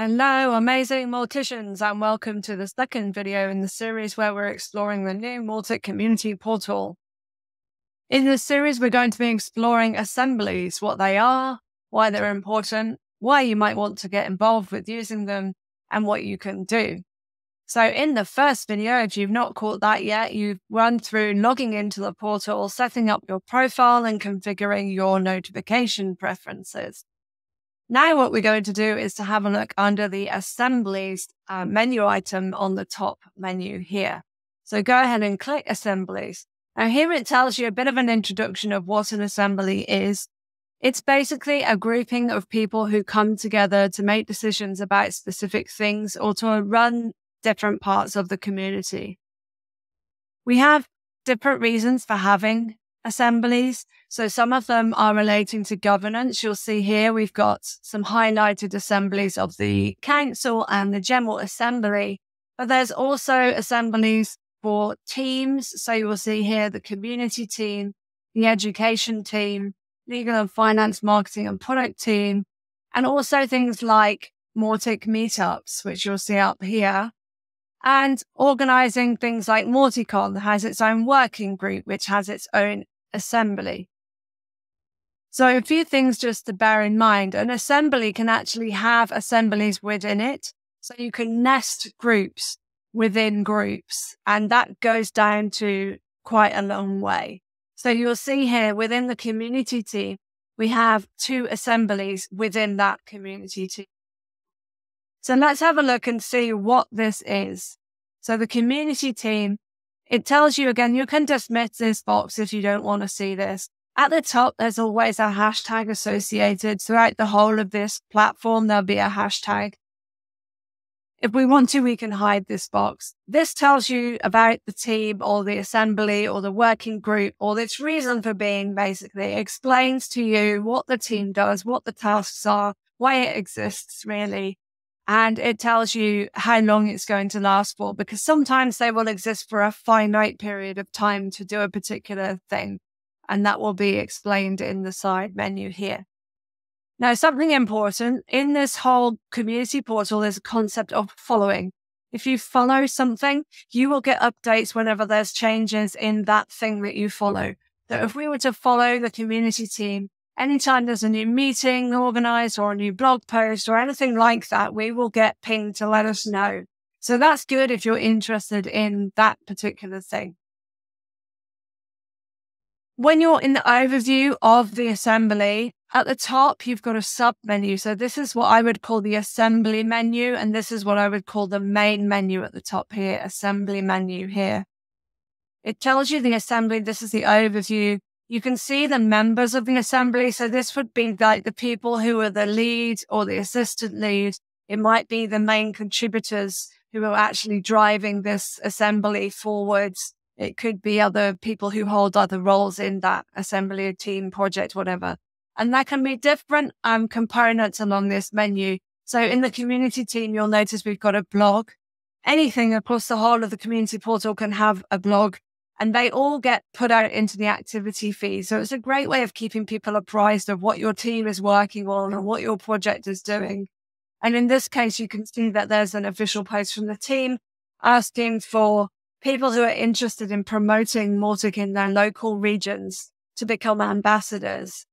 Hello, amazing Mauticians, and welcome to the second video in the series where we're exploring the new Mautic community portal. In this series, we're going to be exploring assemblies, what they are, why they're important, why you might want to get involved with using them, and what you can do. So in the first video, if you've not caught that yet, you've run through logging into the portal, setting up your profile and configuring your notification preferences. Now what we're going to do is to have a look under the assemblies uh, menu item on the top menu here. So go ahead and click assemblies. Now here it tells you a bit of an introduction of what an assembly is. It's basically a grouping of people who come together to make decisions about specific things or to run different parts of the community. We have different reasons for having assemblies. So some of them are relating to governance. You'll see here we've got some highlighted assemblies of the council and the general assembly, but there's also assemblies for teams. So you will see here the community team, the education team, legal and finance, marketing and product team, and also things like Mautic meetups, which you'll see up here. And organizing things like MautiCon has its own working group, which has its own assembly. So a few things just to bear in mind. An assembly can actually have assemblies within it. So you can nest groups within groups and that goes down to quite a long way. So you'll see here within the community team, we have two assemblies within that community team. So let's have a look and see what this is. So the community team it tells you again, you can dismiss this box if you don't want to see this. At the top, there's always a hashtag associated. Throughout the whole of this platform, there'll be a hashtag. If we want to, we can hide this box. This tells you about the team or the assembly or the working group or its reason for being, basically. It explains to you what the team does, what the tasks are, why it exists, really and it tells you how long it's going to last for because sometimes they will exist for a finite period of time to do a particular thing. And that will be explained in the side menu here. Now, something important in this whole community portal is a concept of following. If you follow something, you will get updates whenever there's changes in that thing that you follow. So if we were to follow the community team, anytime there's a new meeting organized or a new blog post or anything like that, we will get pinged to let us know. So that's good if you're interested in that particular thing. When you're in the overview of the assembly, at the top, you've got a sub menu. So this is what I would call the assembly menu. And this is what I would call the main menu at the top here, assembly menu here. It tells you the assembly. This is the overview you can see the members of the assembly. So this would be like the people who are the lead or the assistant lead. It might be the main contributors who are actually driving this assembly forwards. It could be other people who hold other roles in that assembly team project, whatever. And there can be different um, components along this menu. So in the community team, you'll notice we've got a blog. Anything across the whole of the community portal can have a blog and they all get put out into the activity feed. So it's a great way of keeping people apprised of what your team is working on and what your project is doing. And in this case, you can see that there's an official post from the team asking for people who are interested in promoting Mautic in their local regions to become ambassadors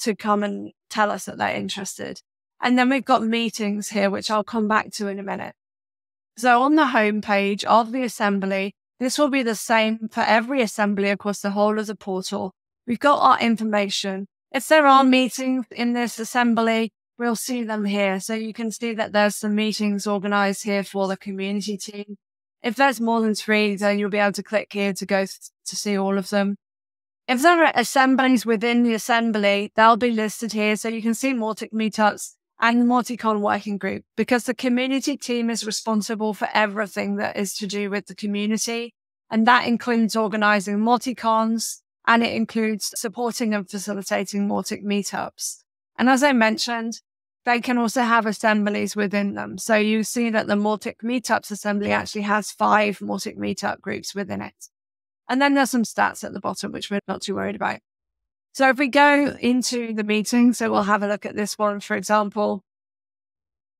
to come and tell us that they're interested. And then we've got meetings here, which I'll come back to in a minute. So on the homepage of the assembly, this will be the same for every assembly across the whole of the portal. We've got our information. If there are meetings in this assembly, we'll see them here. So you can see that there's some meetings organized here for the community team. If there's more than three, then you'll be able to click here to go to see all of them. If there are assemblies within the assembly, they'll be listed here. So you can see Mautic meetups and MautiCon working group because the community team is responsible for everything that is to do with the community. And that includes organizing MautiCons and it includes supporting and facilitating Mautic meetups. And as I mentioned, they can also have assemblies within them. So you see that the Mautic meetups assembly actually has five Mautic meetup groups within it. And then there's some stats at the bottom, which we're not too worried about. So if we go into the meeting, so we'll have a look at this one, for example.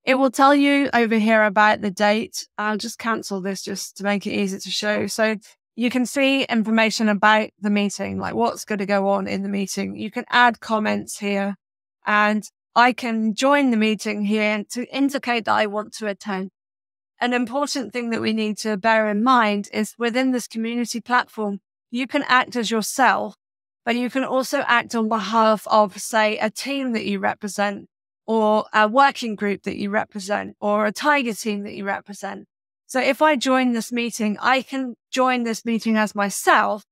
It will tell you over here about the date. I'll just cancel this just to make it easy to show. So you can see information about the meeting, like what's going to go on in the meeting. You can add comments here and I can join the meeting here to indicate that I want to attend. An important thing that we need to bear in mind is within this community platform, you can act as yourself, but you can also act on behalf of, say, a team that you represent or a working group that you represent or a tiger team that you represent. So if I join this meeting, I can join this meeting as myself,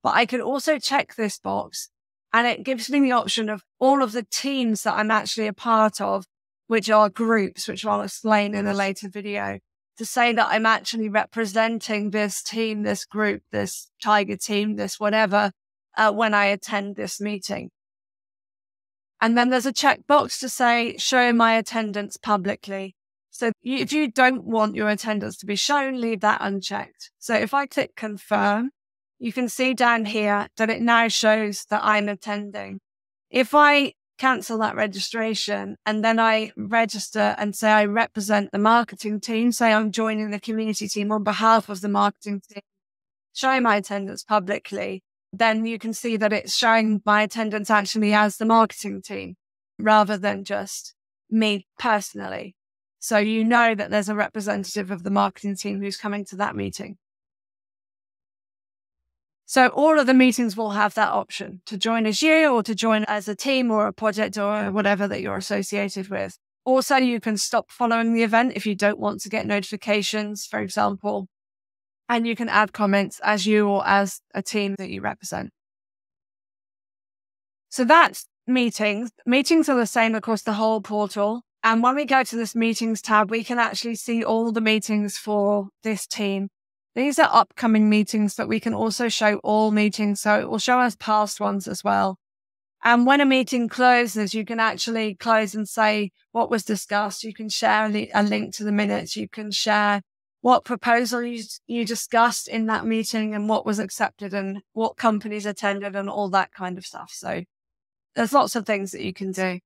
but I can also check this box and it gives me the option of all of the teams that I'm actually a part of, which are groups, which I'll explain in a later video to say that I'm actually representing this team, this group, this tiger team, this whatever, uh, when I attend this meeting. And then there's a checkbox to say, show my attendance publicly. So if you don't want your attendance to be shown, leave that unchecked. So if I click confirm, you can see down here that it now shows that I'm attending. If I cancel that registration and then I register and say I represent the marketing team, say I'm joining the community team on behalf of the marketing team, show my attendance publicly, then you can see that it's showing my attendance actually as the marketing team rather than just me personally. So you know that there's a representative of the marketing team who's coming to that meeting. So all of the meetings will have that option to join as you or to join as a team or a project or whatever that you're associated with. Also, you can stop following the event if you don't want to get notifications, for example, and you can add comments as you or as a team that you represent. So that's meetings. Meetings are the same across the whole portal. And when we go to this meetings tab, we can actually see all the meetings for this team. These are upcoming meetings, but we can also show all meetings. So it will show us past ones as well. And when a meeting closes, you can actually close and say what was discussed. You can share a link to the minutes. You can share what proposal you, you discussed in that meeting and what was accepted and what companies attended and all that kind of stuff. So there's lots of things that you can do.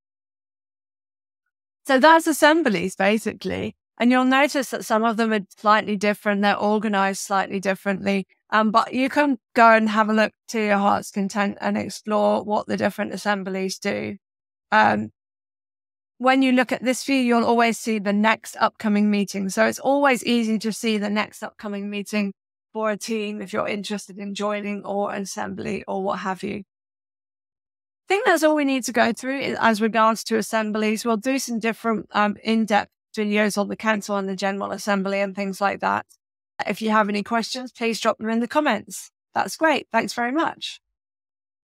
So that's assemblies basically. And you'll notice that some of them are slightly different. They're organized slightly differently. Um, but you can go and have a look to your heart's content and explore what the different assemblies do. Um, when you look at this view, you'll always see the next upcoming meeting. So it's always easy to see the next upcoming meeting for a team if you're interested in joining or assembly or what have you. I think that's all we need to go through as regards to assemblies. We'll do some different um, in-depth videos on the council and the general assembly and things like that. If you have any questions, please drop them in the comments. That's great. Thanks very much.